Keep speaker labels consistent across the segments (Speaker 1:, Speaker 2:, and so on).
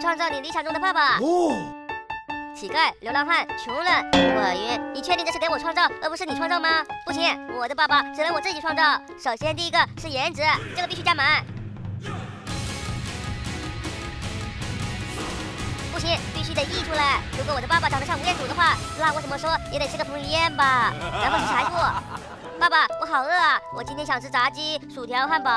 Speaker 1: 创造你理想中的爸爸。哦。乞丐、流浪汉、穷人，我晕！你确定这是给我创造，而不是你创造吗？不行，我的爸爸只能我自己创造。首先，第一个是颜值，这个必须加满。不行，必须得溢出来。如果我的爸爸长得像吴彦祖的话，那我怎么说也得是个彭于晏吧。然后是财富，爸爸，我好饿啊！我今天想吃炸鸡、薯条、汉堡。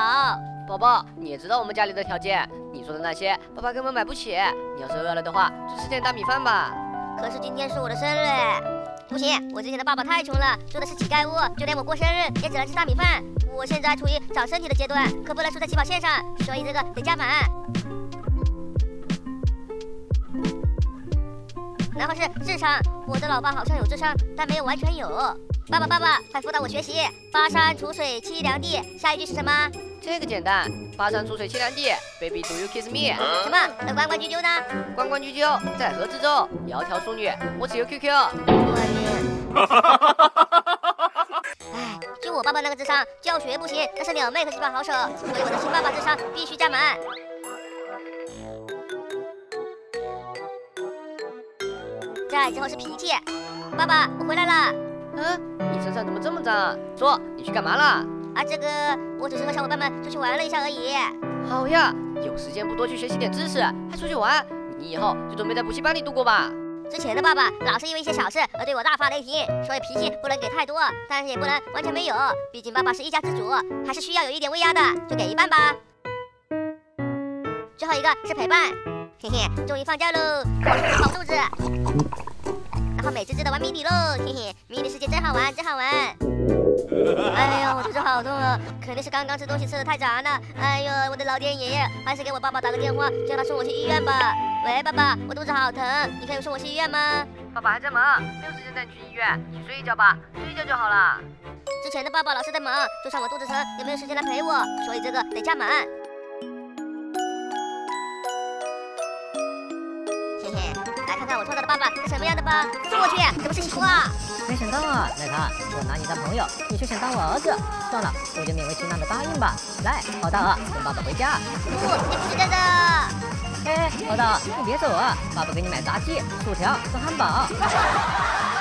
Speaker 2: 宝宝，你也知道我们家里的条件，说的那些，爸爸根本买不起。你要是饿了的话，就吃点大米饭吧。
Speaker 1: 可是今天是我的生日，不行，我之前的爸爸太穷了，住的是乞丐屋，就连我过生日也只能吃大米饭。我现在处于长身体的阶段，可不能输在起跑线上，所以这个得加满。然后是智商，我的老爸好像有智商，但没有完全有。爸爸爸爸，快辅导我学习。巴山楚水凄凉地，下一句是什么？
Speaker 2: 这个简单，巴山楚水凄凉地，Baby do you kiss me？
Speaker 1: 什么？那关关雎鸠呢？
Speaker 2: 关关雎鸠，在河之洲，窈窕淑女，我只有 QQ。
Speaker 1: 我晕。哎，就我爸爸那个智商，教学不行，但是撩妹可是把好手，所以我的新爸爸智商必须加满。再之后是脾气，爸爸，我回来了。
Speaker 2: 嗯，你身上怎么这么脏？说，你去干嘛了？
Speaker 1: 啊，这个我只是和小伙伴们出去玩了一下而已。
Speaker 2: 好呀，有时间不多去学习点知识，还出去玩，你以后就准备在补习班里度过吧。
Speaker 1: 之前的爸爸老是因为一些小事而对我大发雷霆，所以脾气不能给太多，但是也不能完全没有，毕竟爸爸是一家之主，还是需要有一点威压的，就给一半吧。最后一个是陪伴，嘿嘿，终于放假喽，我饱肚子。然后美滋滋的玩迷你喽，嘿嘿，迷你世界真好玩，真好玩。肯定是刚刚吃东西吃的太杂了。哎呦，我的老天爷爷，还是给我爸爸打个电话，叫他送我去医院吧。喂，爸爸，我肚子好疼，你可以送我去医院吗？
Speaker 2: 爸爸还在忙，没有时间带你去医院，去睡一觉吧，睡一觉就好了。
Speaker 1: 之前的爸爸老是在忙，就算我肚子疼，也没有时间来陪我，所以这个得加满。看看我创造的爸爸是什么样的吧！送过去，怎么是你错啊？
Speaker 3: 没想到啊，奶糖，我拿你当朋友，你却想当我儿子。算了，我就勉为其难的答应吧。来，好大鹅，跟爸爸回家。
Speaker 1: 不，你不是真的。
Speaker 3: 哎，好大，你别走啊！爸爸给你买炸鸡、薯条和汉堡。